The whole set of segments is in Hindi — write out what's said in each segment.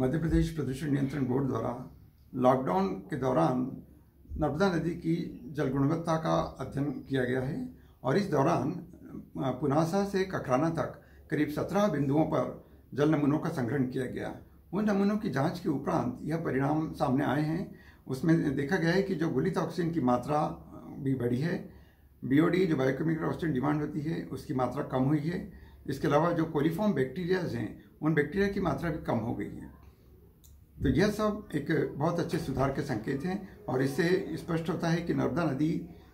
मध्य प्रदेश प्रदूषण नियंत्रण बोर्ड द्वारा लॉकडाउन के दौरान नर्मदा नदी की जल गुणवत्ता का अध्ययन किया गया है और इस दौरान पुनासा से ककराना तक करीब सत्रह बिंदुओं पर जल नमूनों का संग्रहण किया गया। उन नमूनों की जाँच के उपरांत यह परिणाम सामने आए हैं। उसमें देखा गया है कि जो गुलित ऑक्सीजन की मात्रा भी बढ़ी है बीओडी जो बायोकेमिकल ऑक्सीजन डिमांड होती है, उसकी मात्रा कम हुई है। इसके अलावा जो कोलिफॉर्म बैक्टीरियाज हैं, उन बैक्टीरिया की मात्रा भी कम हो गई है। तो यह सब एक बहुत अच्छे सुधार के संकेत हैं और इससे स्पष्ट होता है कि नर्मदा नदी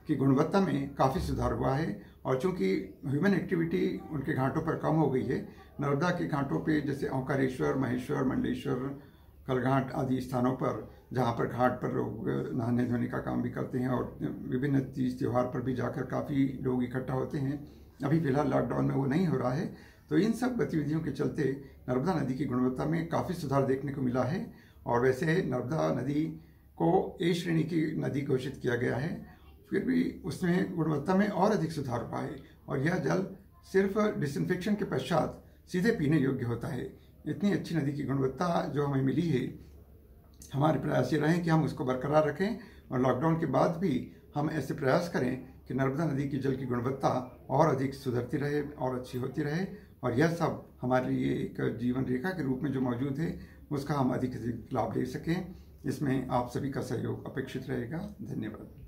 की गुणवत्ता में काफ़ी सुधार हुआ है और चूँकि ह्यूमन एक्टिविटी उनके घाटों पर कम हो गई है, नर्मदा के घाटों पे जैसे ओंकारेश्वर, महेश्वर मंडलेश्वर कलघाट आदि स्थानों पर, जहाँ पर घाट पर लोग नहाने धोने का काम भी करते हैं और विभिन्न तीज त्यौहार पर भी जाकर काफ़ी लोग इकट्ठा होते हैं। अभी फ़िलहाल लॉकडाउन में वो नहीं हो रहा है तो इन सब गतिविधियों के चलते नर्मदा नदी की गुणवत्ता में काफ़ी सुधार देखने को मिला है और वैसे नर्मदा नदी को ए श्रेणी की नदी घोषित किया गया है। फिर भी उसमें गुणवत्ता में और अधिक सुधार हुआ है और यह जल सिर्फ़ डिसइंफेक्शन के पश्चात सीधे पीने योग्य होता है। इतनी अच्छी नदी की गुणवत्ता जो हमें मिली है, हमारे प्रयास ये रहे कि हम उसको बरकरार रखें और लॉकडाउन के बाद भी हम ऐसे प्रयास करें कि नर्मदा नदी की जल की गुणवत्ता और अधिक सुधरती रहे और अच्छी होती रहे और यह सब हमारे लिए एक जीवन रेखा के रूप में जो मौजूद है, उसका हम अधिक अधिक लाभ ले सकें। इसमें आप सभी का सहयोग अपेक्षित रहेगा। धन्यवाद।